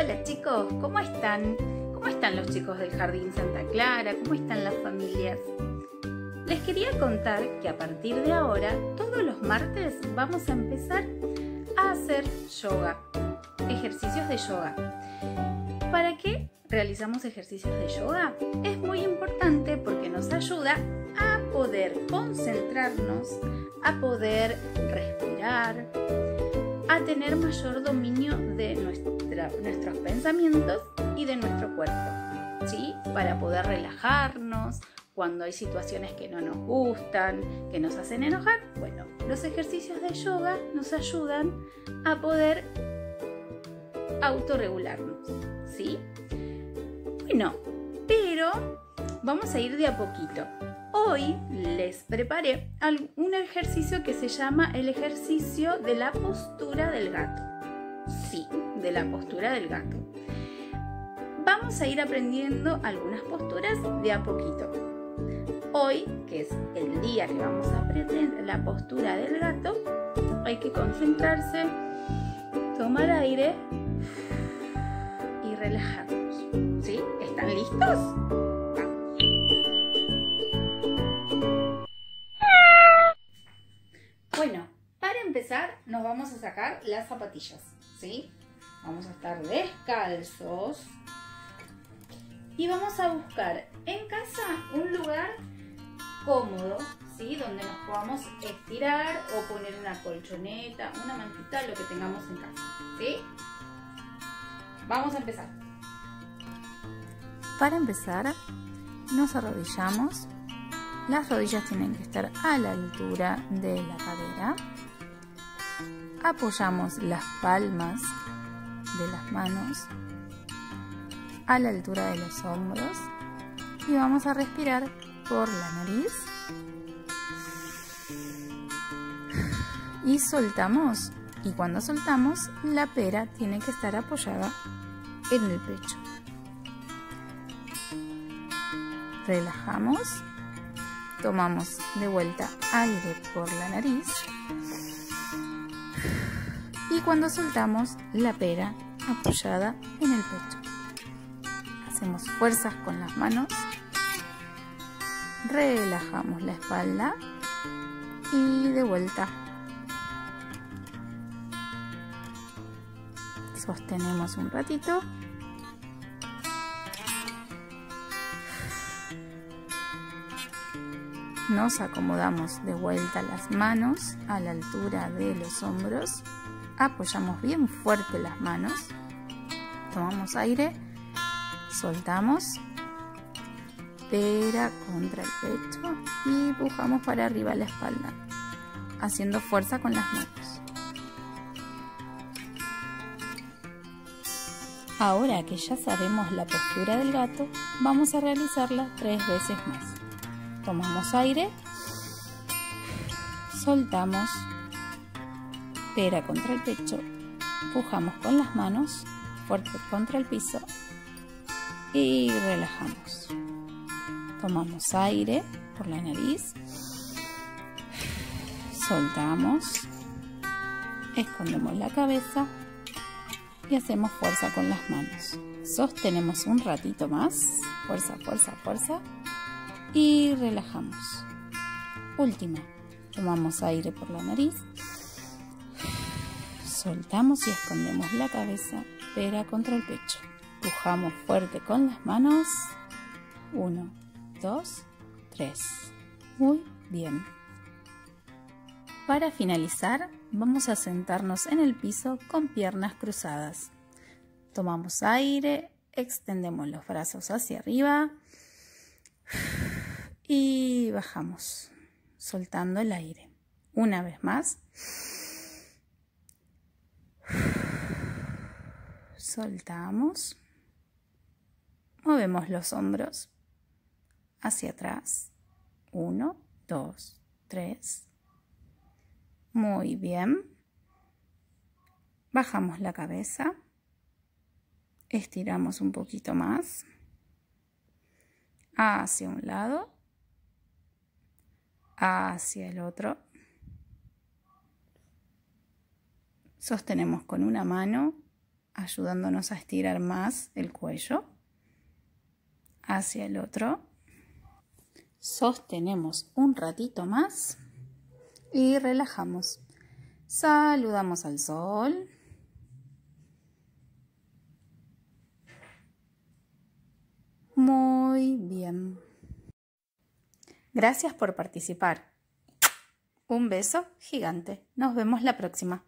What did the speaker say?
Hola chicos, ¿cómo están? ¿Cómo están los chicos del Jardín Santa Clara? ¿Cómo están las familias? Les quería contar que a partir de ahora, todos los martes, vamos a empezar a hacer yoga, ejercicios de yoga. ¿Para qué realizamos ejercicios de yoga? Es muy importante porque nos ayuda a poder concentrarnos, a poder respirar, a tener mayor dominio de nuestros pensamientos y de nuestro cuerpo, ¿sí? Para poder relajarnos cuando hay situaciones que no nos gustan, que nos hacen enojar. Bueno, los ejercicios de yoga nos ayudan a poder autorregularnos, ¿sí? Bueno, pero vamos a ir de a poquito. Hoy les preparé un ejercicio que se llama el ejercicio de la postura del gato. Sí, de la postura del gato. Vamos a ir aprendiendo algunas posturas de a poquito. Hoy, que es el día que vamos a aprender la postura del gato, hay que concentrarse, tomar aire y relajarnos. ¿Sí? ¿Están listos? Nos vamos a sacar las zapatillas, ¿sí? Vamos a estar descalzos. Y vamos a buscar en casa un lugar cómodo, ¿sí? Donde nos podamos estirar o poner una colchoneta, una mantita, lo que tengamos en casa, ¿sí? Vamos a empezar. Para empezar, nos arrodillamos. Las rodillas tienen que estar a la altura de la cadera apoyamos las palmas de las manos a la altura de los hombros y vamos a respirar por la nariz. Y soltamos. Y cuando soltamos la pera tiene que estar apoyada en el pecho. Relajamos. Tomamos de vuelta aire por la nariz cuando soltamos la pera apoyada en el pecho. Hacemos fuerzas con las manos, relajamos la espalda y de vuelta. Sostenemos un ratito. Nos acomodamos de vuelta las manos a la altura de los hombros apoyamos bien fuerte las manos, tomamos aire, soltamos, pera contra el pecho. Y empujamos para arriba la espalda, haciendo fuerza con las manos. Ahora que ya sabemos la postura del gato, vamos a realizarla tres veces más. Tomamos aire, soltamos, contra el pecho, empujamos con las manos fuerte contra el piso y relajamos. Tomamos aire por la nariz, soltamos, escondemos la cabeza y hacemos fuerza con las manos. Sostenemos un ratito más, fuerza, fuerza, fuerza y relajamos. Última, tomamos aire por la nariz Soltamos y escondemos la cabeza, pera contra el pecho. Pujamos fuerte con las manos. Uno, dos, tres. Muy bien. Para finalizar, vamos a sentarnos en el piso con piernas cruzadas. Tomamos aire, extendemos los brazos hacia arriba y bajamos, soltando el aire. Una vez más. Soltamos. Movemos los hombros hacia atrás. Uno, dos, tres. Muy bien. Bajamos la cabeza. Estiramos un poquito más. Hacia un lado. Hacia el otro. Sostenemos con una mano ayudándonos a estirar más el cuello hacia el otro. Sostenemos un ratito más y relajamos. Saludamos al sol. Muy bien. Gracias por participar. Un beso gigante. Nos vemos la próxima.